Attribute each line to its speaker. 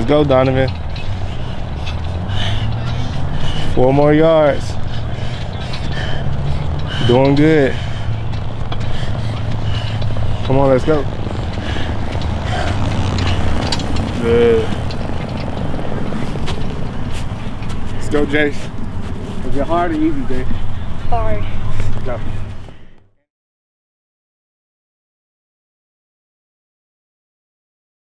Speaker 1: Let's go, Donavyn. Four more yards. Doing good. Come on, let's go. Good. Let's go, Jace. Is it hard or easy, Jace?
Speaker 2: Hard.
Speaker 1: Go.